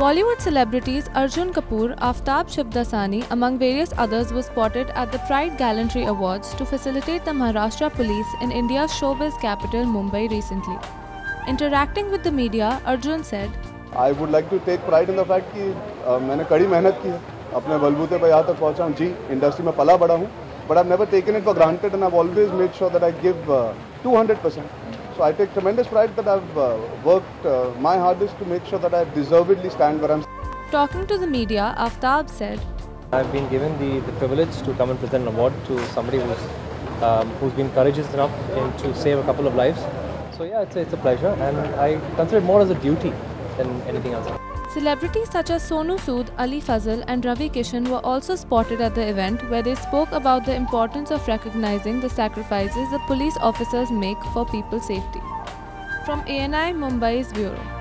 Bollywood celebrities Arjun Kapoor, Aftab Shivdasani, among various others, were spotted at the Pride Gallantry Awards to facilitate the Maharashtra police in India's showbiz capital Mumbai recently. Interacting with the media, Arjun said, I would like to take pride in the fact कि uh, मैंने कड़ी मेहनत की है अपने बलबूते पर यहाँ तक पहुँचा हूँ जी इंडस्ट्री में पला बड़ा हूँ but I never taken it for granted and I always made sure that I give two hundred percent I take tremendous pride that I've uh, worked uh, my hardest to make sure that I deservedly stand where I'm. Talking to the media, Aftab said, I've been given the, the privilege to come and present an award to somebody who's, um, who's been courageous enough to save a couple of lives. So yeah, it's a, it's a pleasure and I consider it more as a duty than anything else. Celebrities such as Sonu Sood, Ali Fazal, and Ravi Kishan were also spotted at the event where they spoke about the importance of recognizing the sacrifices the police officers make for people's safety. From ANI Mumbai's Bureau.